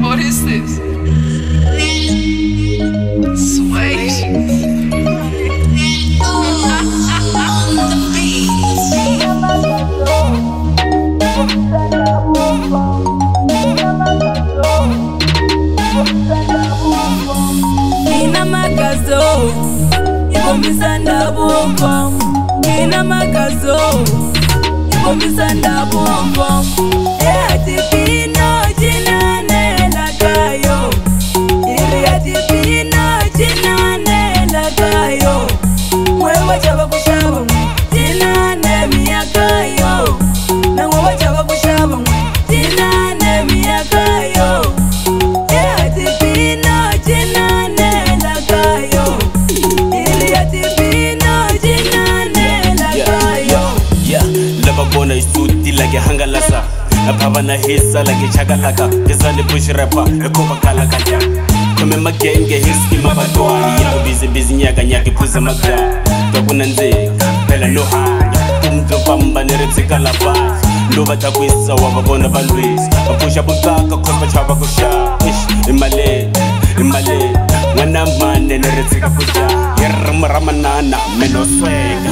What is this? Sweet. makazo ikomisa ndabomba ndina makazo ikomisa I ehatipini like a hunger lassa A papa na hisa like a chakalaka This only bush rapper, a cover kalaka ya Come in my gang, get his skin, my bad boy Ya go busy, busy, nyaka, nyaka, pusa, my guy Dabu na nze, pela no high Kinto bamba, nere tika la fight Luba ta kwisa, waba bona ba luis Ba pusha bukaka, kwa ba chaba kusha Ish, imale, imale Nga na mane, nere tika kusha Yerrama ramanana, meno swega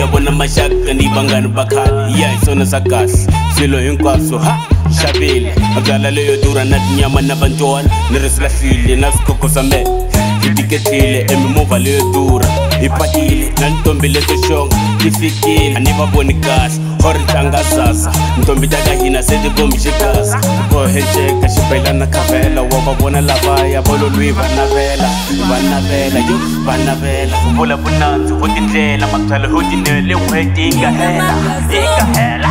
ya vona maxaka ni vangani va khale ya hi swona swa kahle swilo hinkwaswo ha xavile mabyala leyo durha na tinyama na vantona ni ri swilahlile na swikoko swa mbele tiveketile emimovha leyo durha hi pakile na ntombi leswo xonga ti fikile a ni va voni kahle or tlanga sasa ntombi ta ka hina se ti bombi xikasa koheceka xibelana khavela wa va vona lavaya vololwi va navela va navela yo va navela vula vunandzi vo tindlela mabyalo yo tinele wetinga hela ikahela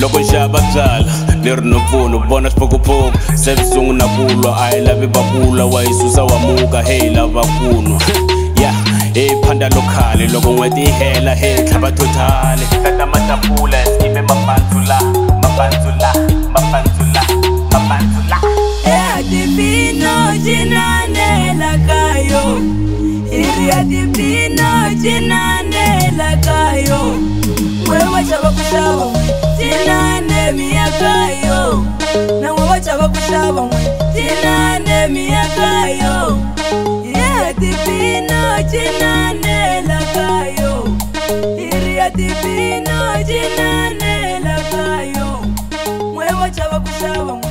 loko nxava byala ni ri no pfuno vona xipukupuku se sunguna kulwa a hi lavi vakula wa yi susa wa muka he hi lava kunwa ya hi phanda lokhali loko n'weti yi hela he hi tlhava thotali tata matapula ive mapandzula mapandzula mapandzula mapandzula ya e divino cinanela kayo iri e ya divino cinanela kayo wewe xava ku xava miyakayo nawe wacyaba gushaba nwe kinane miyakayo yatipino kinane lakayo iriyatipino kinane lakayo mwe wacyaba gushaba nwe